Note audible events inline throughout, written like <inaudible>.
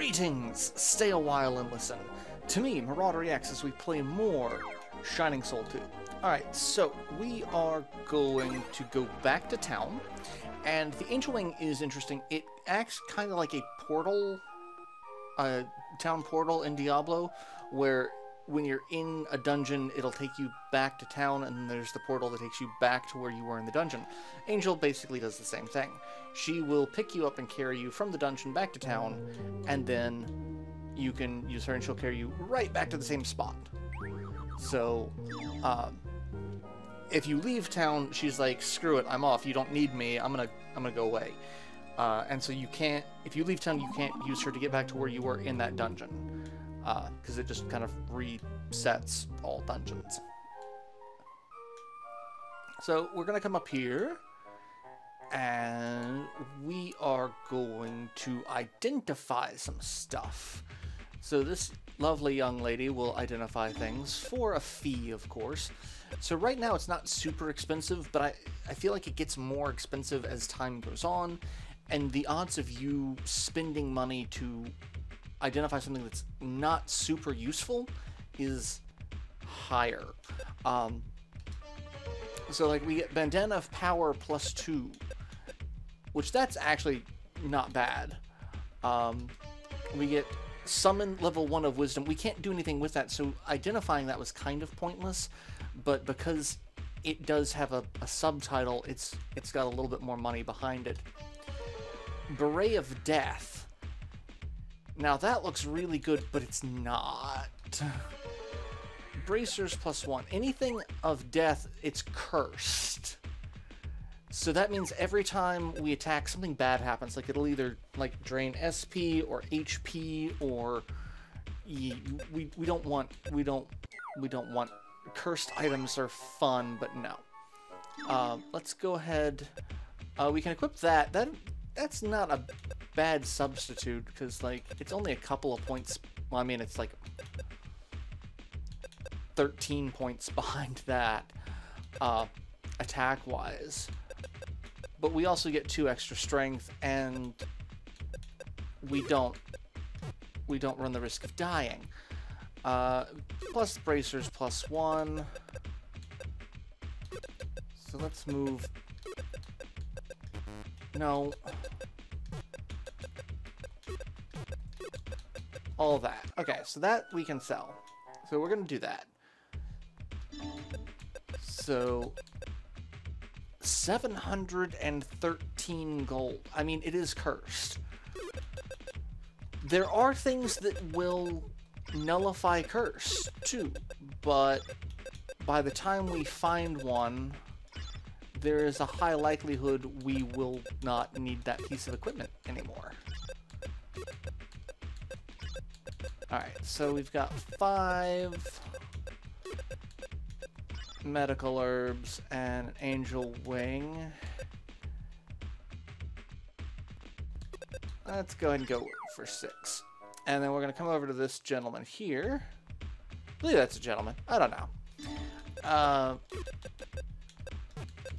Greetings! Stay a while and listen. To me, Marauder X as we play more Shining Soul 2. Alright, so we are going to go back to town, and the Angel Wing is interesting. It acts kind of like a portal, a town portal in Diablo, where when you're in a dungeon, it'll take you back to town, and there's the portal that takes you back to where you were in the dungeon. Angel basically does the same thing. She will pick you up and carry you from the dungeon back to town, and then you can use her and she'll carry you right back to the same spot. So, um, if you leave town, she's like, "Screw it, I'm off. You don't need me. I'm gonna, I'm gonna go away." Uh, and so you can't, if you leave town, you can't use her to get back to where you were in that dungeon, because uh, it just kind of resets all dungeons. So we're gonna come up here, and we are going to identify some stuff. So this lovely young lady will identify things for a fee, of course. So right now it's not super expensive, but I, I feel like it gets more expensive as time goes on, and the odds of you spending money to identify something that's not super useful is higher. Um, so like we get Bandana of Power plus two, which that's actually not bad. Um, we get summon level 1 of wisdom. We can't do anything with that, so identifying that was kind of pointless, but because it does have a, a subtitle, it's it's got a little bit more money behind it. Beret of Death. Now that looks really good, but it's not. Bracers plus one. Anything of death, it's cursed. So that means every time we attack, something bad happens. Like it'll either like drain SP or HP or we, we don't want we don't we don't want cursed items are fun, but no. Uh, let's go ahead. Uh, we can equip that. That that's not a bad substitute because like it's only a couple of points. Well, I mean it's like 13 points <laughs> behind that uh, attack wise but we also get two extra strength and we don't we don't run the risk of dying. Uh, plus bracers plus one. So let's move. No. All that. Okay, so that we can sell. So we're going to do that. So 713 gold. I mean, it is cursed. There are things that will nullify curse, too, but by the time we find one, there is a high likelihood we will not need that piece of equipment anymore. Alright, so we've got five medical herbs and an angel wing. Let's go ahead and go for six. And then we're going to come over to this gentleman here. I believe that's a gentleman. I don't know. Uh,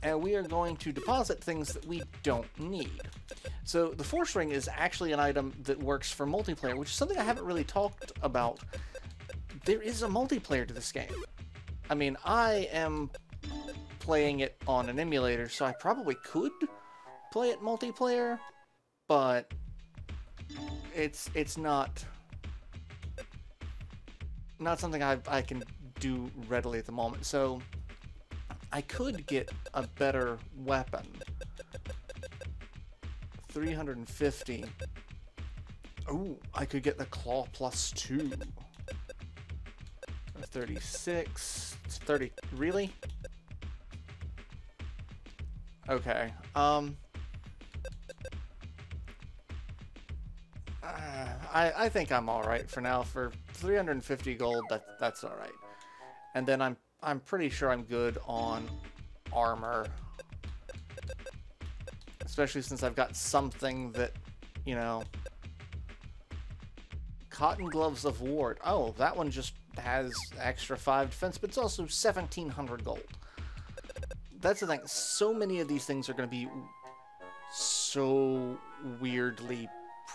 and we are going to deposit things that we don't need. So the force ring is actually an item that works for multiplayer, which is something I haven't really talked about. There is a multiplayer to this game. I mean, I am playing it on an emulator, so I probably could play it multiplayer, but it's it's not not something I I can do readily at the moment. So I could get a better weapon. 350. Oh, I could get the claw plus two. 36. 30. Really? Okay. Um. Uh, I I think I'm all right for now. For 350 gold, that that's all right. And then I'm I'm pretty sure I'm good on armor, especially since I've got something that, you know. Cotton gloves of ward. Oh, that one just has extra 5 defense, but it's also 1700 gold. That's the thing. So many of these things are going to be so weirdly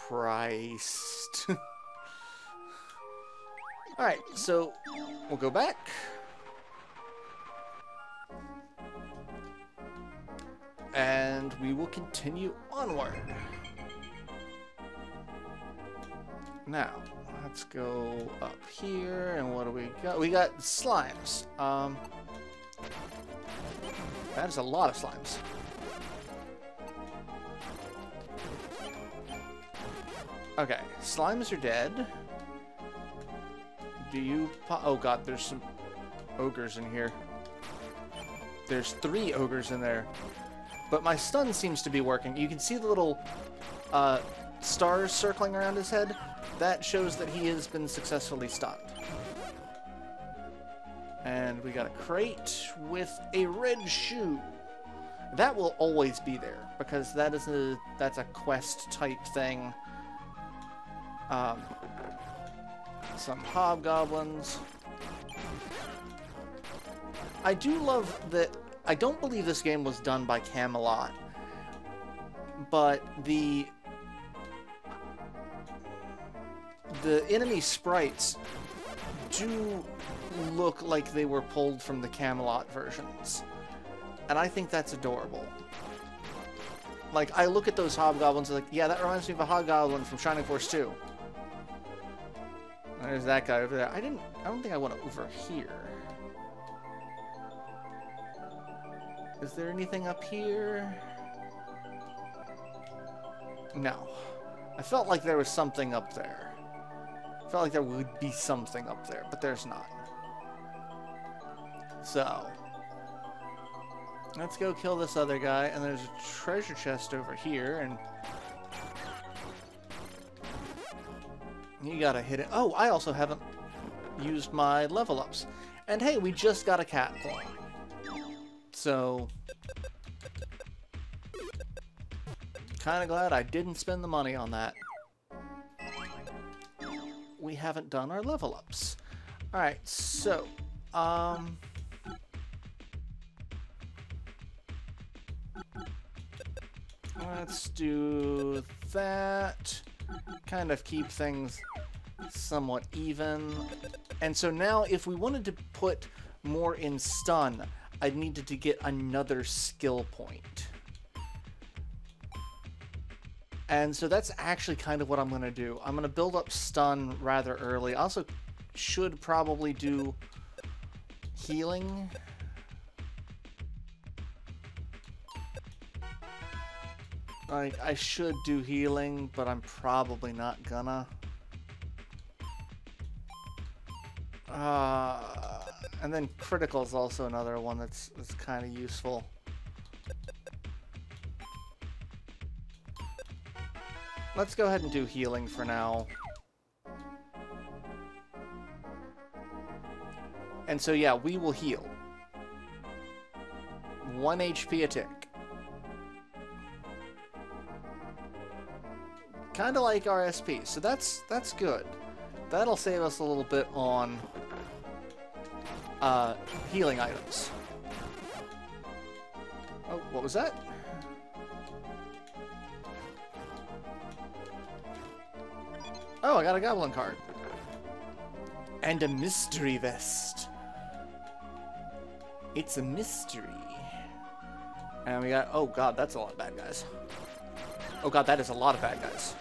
priced. <laughs> Alright, so we'll go back. And we will continue onward. Now, let's go up here, and what do we got? We got slimes. Um, that is a lot of slimes. Okay, slimes are dead. Do you... Oh god, there's some ogres in here. There's three ogres in there. But my stun seems to be working. You can see the little uh, stars circling around his head. That shows that he has been successfully stunned. And we got a crate with a red shoe. That will always be there because that is a that's a quest type thing. Um, some hobgoblins. I do love that. I don't believe this game was done by Camelot, but the the enemy sprites do look like they were pulled from the Camelot versions. And I think that's adorable. Like, I look at those hobgoblins like, yeah, that reminds me of a hobgoblin from Shining Force 2. There's that guy over there. I didn't, I don't think I went over here. Is there anything up here? No. I felt like there was something up there. I felt like there would be something up there, but there's not. So, let's go kill this other guy, and there's a treasure chest over here, and you gotta hit it. Oh, I also haven't used my level ups. And hey, we just got a cat claw. So, kind of glad I didn't spend the money on that. We haven't done our level ups. Alright, so, um... Let's do that. Kind of keep things somewhat even. And so now if we wanted to put more in stun, I'd needed to get another skill point. And so that's actually kind of what I'm going to do. I'm going to build up stun rather early. I also should probably do healing. Like, I should do healing, but I'm probably not gonna. Uh, and then critical is also another one that's, that's kind of useful. Let's go ahead and do healing for now. And so yeah, we will heal. 1 HP a tick. Kind of like RSP, so that's that's good. That'll save us a little bit on uh, healing items. Oh, what was that? Oh, I got a goblin card. And a mystery vest. It's a mystery. And we got... Oh, God, that's a lot of bad guys. Oh, God, that is a lot of bad guys.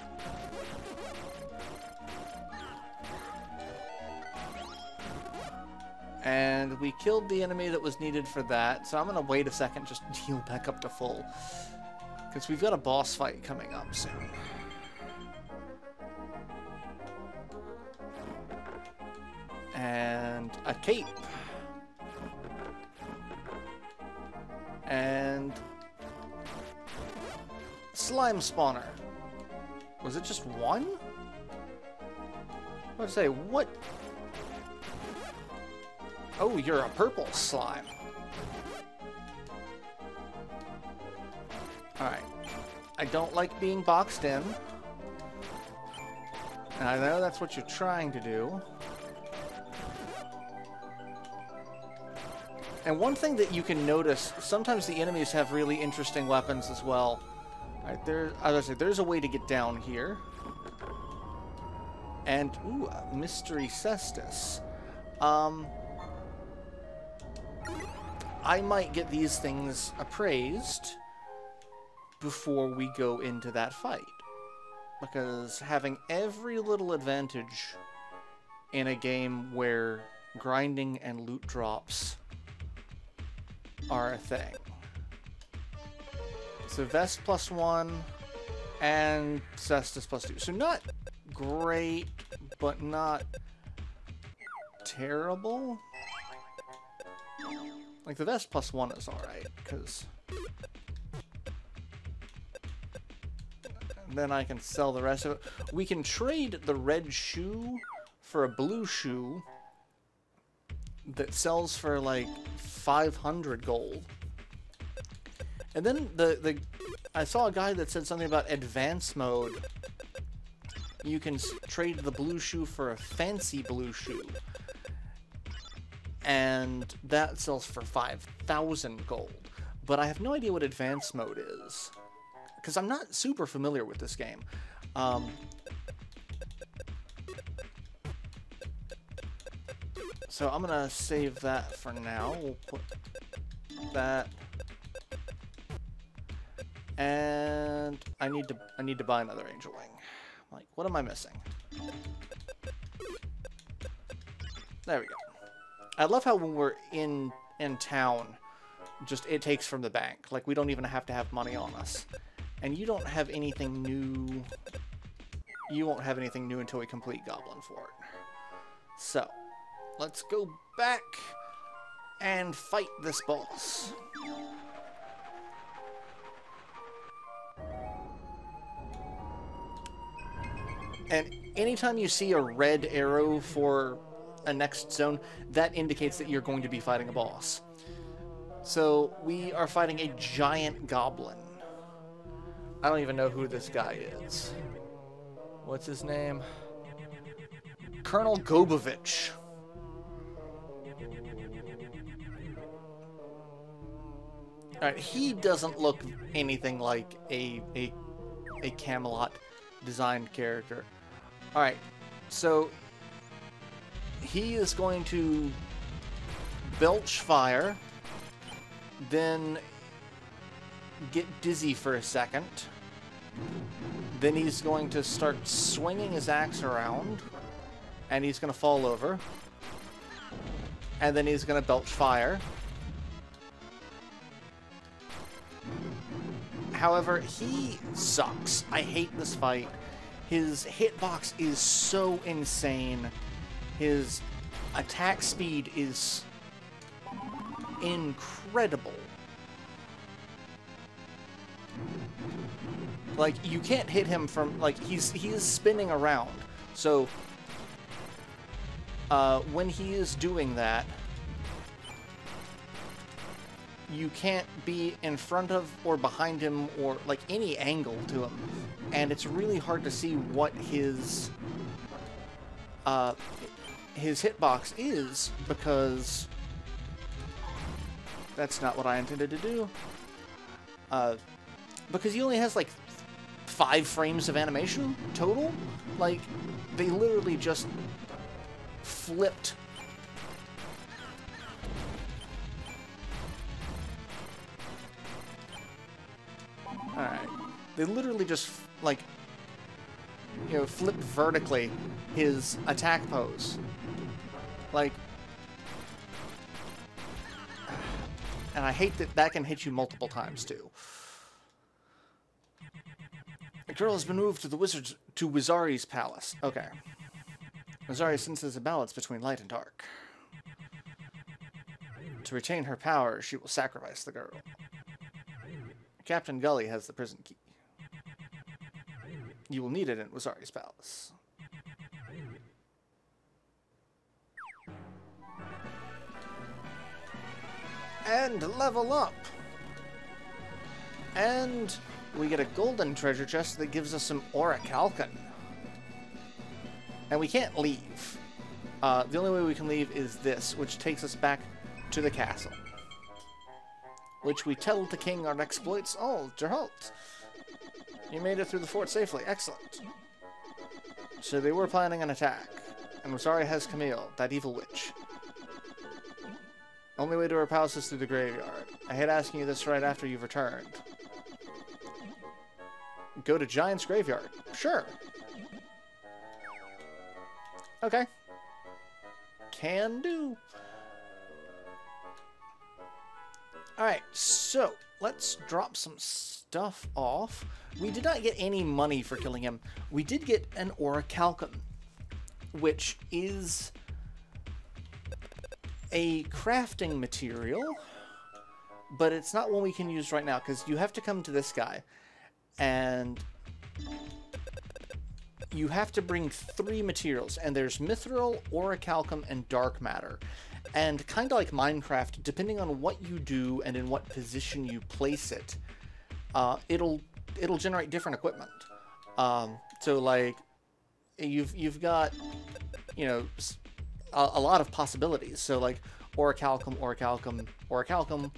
And we killed the enemy that was needed for that, so I'm going to wait a second just to <laughs> heal back up to full. Because we've got a boss fight coming up soon. And a cape. And... Slime spawner. Was it just one? I was say, what Oh, you're a purple slime. Alright. I don't like being boxed in. And I know that's what you're trying to do. And one thing that you can notice, sometimes the enemies have really interesting weapons as well. Alright, there, as I said, there's a way to get down here. And, ooh, Mystery Cestus. Um, I might get these things appraised before we go into that fight. Because having every little advantage in a game where grinding and loot drops are a thing. So Vest plus one and Cestus plus two. So not great, but not terrible. Like the Vest plus one is alright, because then I can sell the rest of it. We can trade the red shoe for a blue shoe that sells for like 500 gold. And then the, the I saw a guy that said something about advanced mode. You can trade the blue shoe for a fancy blue shoe. And that sells for 5,000 gold. But I have no idea what advanced mode is because I'm not super familiar with this game. Um, so I'm gonna save that for now. We'll put that, and I need to I need to buy another angel wing. Like, what am I missing? There we go. I love how when we're in in town, just it takes from the bank. Like we don't even have to have money on us. And you don't have anything new... You won't have anything new until we complete Goblin Fort. So, let's go back and fight this boss. And anytime you see a red arrow for a next zone, that indicates that you're going to be fighting a boss. So we are fighting a giant goblin. I don't even know who this guy is. What's his name? Colonel Gobovich. Alright, he doesn't look anything like a, a, a Camelot designed character. Alright, so he is going to belch fire, then get dizzy for a second, then he's going to start swinging his axe around, and he's going to fall over. And then he's going to belch fire. However, he sucks. I hate this fight. His hitbox is so insane. His attack speed is incredible. Like, you can't hit him from, like, he's, he is spinning around. So, uh, when he is doing that, you can't be in front of or behind him or, like, any angle to him. And it's really hard to see what his, uh, his hitbox is because that's not what I intended to do. Uh, because he only has like five frames of animation total. Like, they literally just flipped Alright. They literally just, like, you know, flipped vertically his attack pose. Like, and I hate that that can hit you multiple times, too. The girl has been moved to the wizard's to Wizari's palace. Okay. Wizari senses a balance between light and dark. To retain her power, she will sacrifice the girl. Captain Gully has the prison key. You will need it in Wizari's palace. And level up! And we get a golden treasure chest that gives us some orichalcum. And we can't leave. Uh, the only way we can leave is this, which takes us back to the castle. Which we tell the king our exploits. Oh, Geralt. You made it through the fort safely. Excellent. So they were planning an attack. And Rosaria has Camille, that evil witch. Only way to her palace is through the graveyard. I hate asking you this right after you've returned. Go to Giant's Graveyard. Sure. Okay. Can do. Alright, so let's drop some stuff off. We did not get any money for killing him. We did get an orichalcum, which is a crafting material, but it's not one we can use right now because you have to come to this guy and you have to bring three materials, and there's mithril, orichalcum, and dark matter. And kind of like Minecraft, depending on what you do and in what position you place it, uh, it'll it'll generate different equipment. Um, so like you've you've got you know a, a lot of possibilities. So like orichalcum, orichalcum, orichalcum,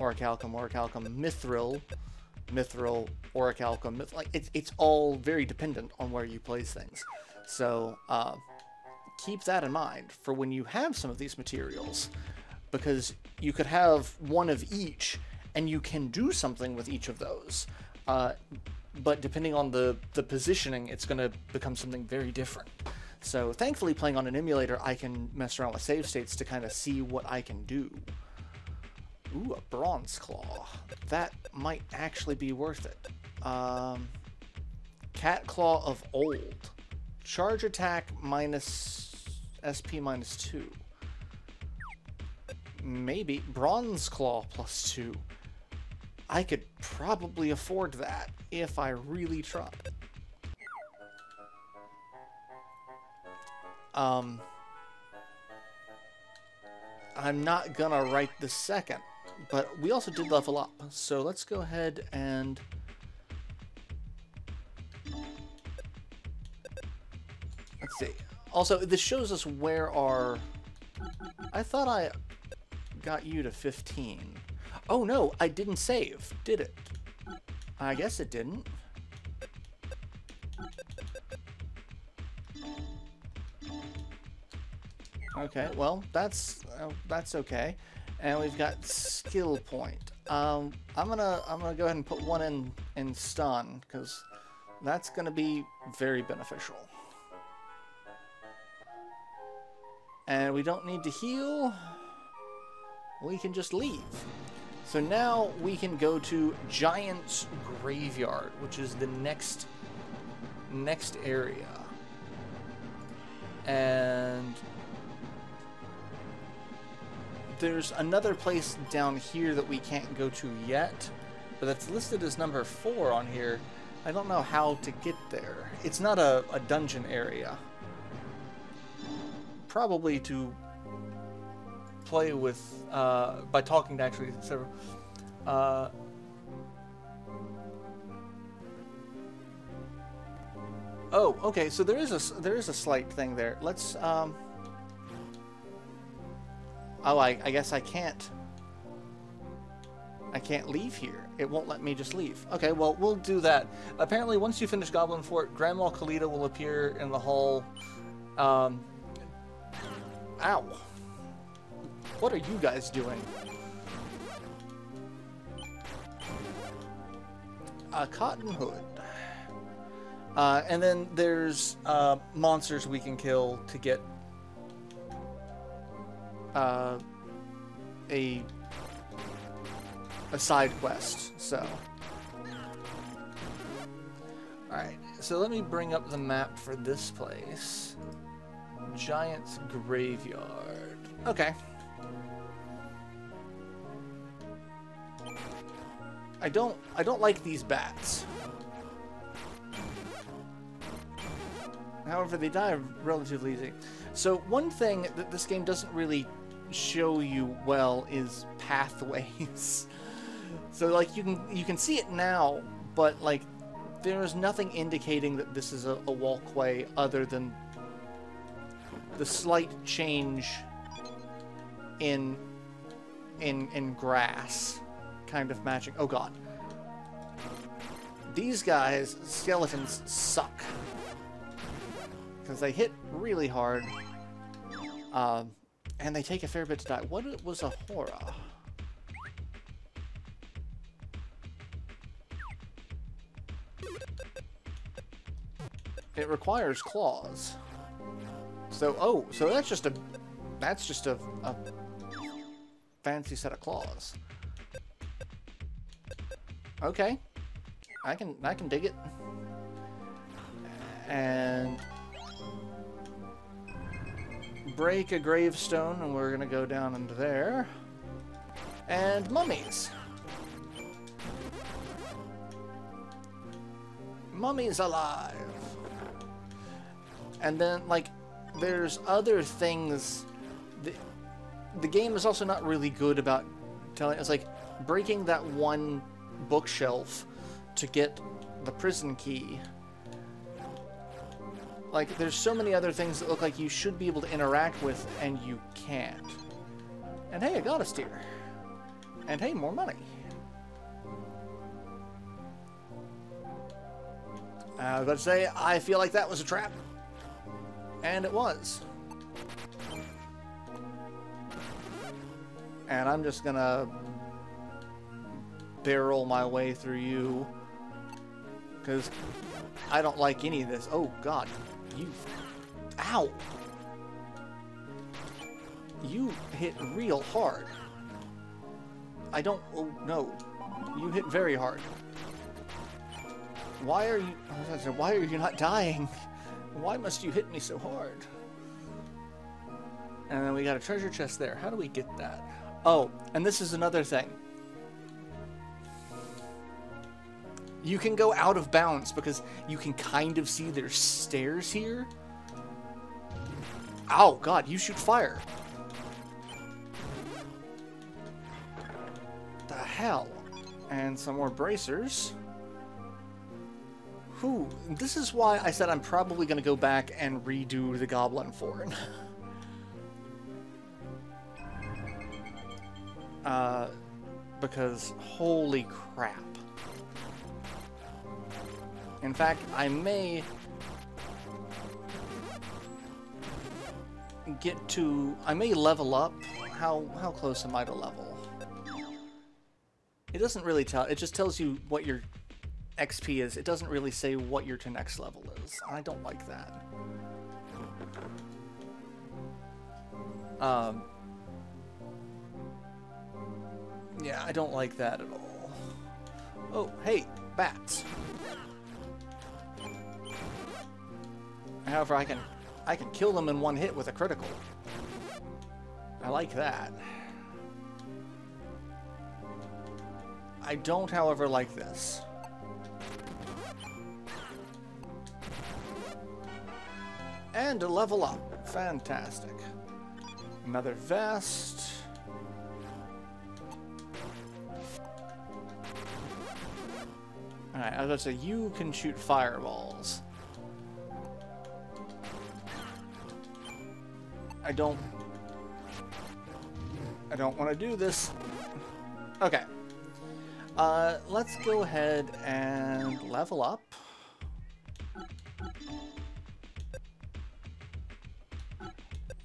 orichalcum, orichalcum, mithril, mithril, orichalcum. Like it's it's all very dependent on where you place things. So uh, keep that in mind for when you have some of these materials, because you could have one of each, and you can do something with each of those. Uh, but depending on the the positioning, it's going to become something very different. So thankfully, playing on an emulator, I can mess around with save states to kind of see what I can do. Ooh, a bronze claw. That might actually be worth it. Um, cat claw of old. Charge attack minus SP minus two. Maybe bronze claw plus two. I could probably afford that if I really tried. Um, I'm not gonna write the second, but we also did level up. So let's go ahead and... Let's see. Also, this shows us where our... I thought I got you to 15. Oh no, I didn't save, did it? I guess it didn't. Okay, well, that's uh, that's okay. And we've got skill point. Um, I'm gonna I'm gonna go ahead and put one in in stun because that's gonna be very beneficial. And we don't need to heal. We can just leave. So now we can go to Giant's Graveyard, which is the next next area. And there's another place down here that we can't go to yet, but that's listed as number four on here. I don't know how to get there. It's not a, a dungeon area. Probably to play with, uh, by talking to actually several, uh, Oh, okay. So there is a there is a slight thing there. Let's um, Oh, I, I guess I can't. I can't leave here. It won't let me just leave. Okay, well, we'll do that. Apparently, once you finish Goblin Fort, Grandma Khalida will appear in the hall. Um, ow. What are you guys doing? A cotton hood. Uh, and then there's uh, monsters we can kill to get uh, a a side quest. So, all right. So let me bring up the map for this place. Giant's Graveyard. Okay. I don't I don't like these bats. However, they die relatively easy. So one thing that this game doesn't really show you well is pathways. <laughs> so like you can you can see it now, but like there's nothing indicating that this is a, a walkway other than the slight change in in in grass kind of matching. Oh god. These guys, skeletons, suck. Because they hit really hard. Um, and they take a fair bit to die. What was a horror? It requires claws. So, oh, so that's just a, that's just a, a fancy set of claws. Okay. I can, I can dig it. And break a gravestone, and we're gonna go down into there. And mummies. Mummies alive. And then, like, there's other things. The, the game is also not really good about telling. It's like breaking that one bookshelf to get the prison key. Like, there's so many other things that look like you should be able to interact with, and you can't. And hey, I got a steer. And hey, more money. Uh, I was about to say, I feel like that was a trap. And it was. And I'm just gonna barrel my way through you. Because I don't like any of this. Oh, God. You... Ow! You hit real hard. I don't... Oh, no. You hit very hard. Why are you... Why are you not dying? <laughs> Why must you hit me so hard? And then we got a treasure chest there. How do we get that? Oh, and this is another thing. You can go out of bounds because you can kind of see there's stairs here. Oh, God, you shoot fire. The hell? And some more bracers. Whew, this is why I said I'm probably going to go back and redo the Goblin Fort. <laughs> uh, because holy crap. In fact, I may get to... I may level up. How, how close am I to level? It doesn't really tell. It just tells you what your XP is. It doesn't really say what your to next level is. I don't like that. Um, yeah, I don't like that at all. Oh, hey, bats. However, I can I can kill them in one hit with a critical. I like that. I don't, however, like this. And a level up. Fantastic. Another vest. Alright, I was about to say, you can shoot fireballs. I don't... I don't want to do this. Okay. Uh, let's go ahead and level up.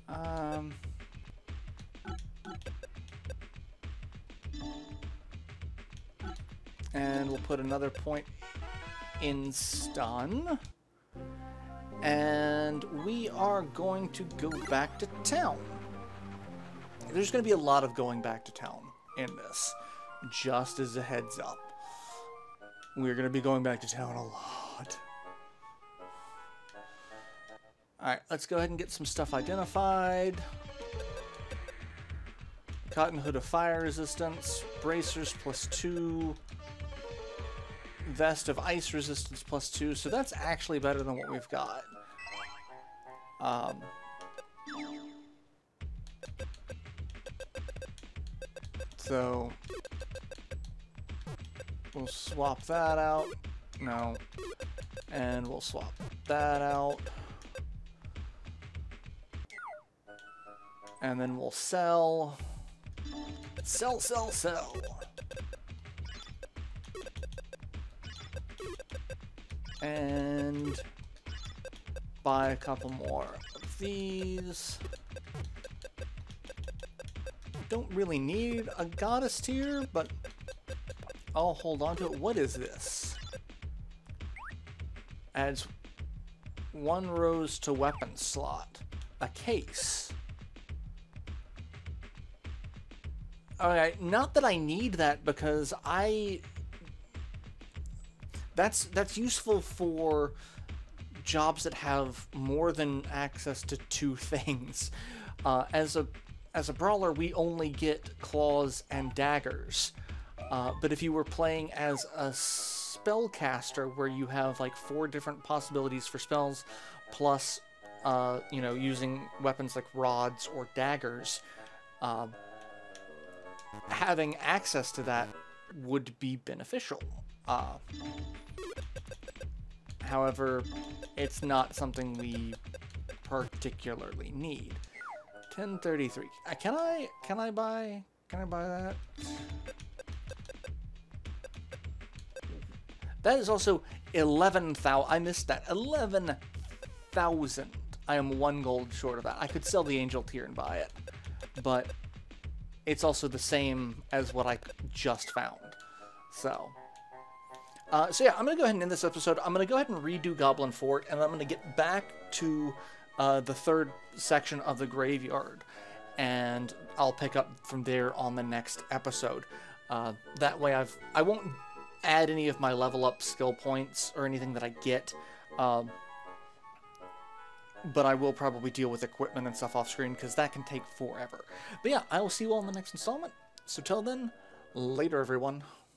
Um... And we'll put another point in stun. And we are going to go back to town. There's going to be a lot of going back to town in this, just as a heads up. We're going to be going back to town a lot. Alright, let's go ahead and get some stuff identified. Cotton Hood of Fire Resistance, Bracers plus 2, Vest of Ice Resistance plus 2, so that's actually better than what we've got. Um, so, we'll swap that out. No. And we'll swap that out. And then we'll sell. Sell, sell, sell. And buy a couple more of these. Don't really need a goddess tear, but I'll hold on to it. What is this? Adds one rose to weapon slot. A case. Alright, not that I need that because I... That's, that's useful for jobs that have more than access to two <laughs> things. Uh, as a as a brawler, we only get claws and daggers. Uh, but if you were playing as a spellcaster, where you have like four different possibilities for spells, plus uh, you know using weapons like rods or daggers, uh, having access to that would be beneficial. However, it's not something we particularly need. 1033. Uh, can I can I buy can I buy that? That is also 11,000. I missed that. 11,000. I am one gold short of that. I could sell the angel tear and buy it. But it's also the same as what I just found. So, uh, so yeah, I'm going to go ahead and end this episode. I'm going to go ahead and redo Goblin Fort, and I'm going to get back to uh, the third section of the graveyard, and I'll pick up from there on the next episode. Uh, that way, I've I won't add any of my level up skill points or anything that I get. Um, but I will probably deal with equipment and stuff off screen because that can take forever. But yeah, I will see you all in the next installment. So till then, later everyone.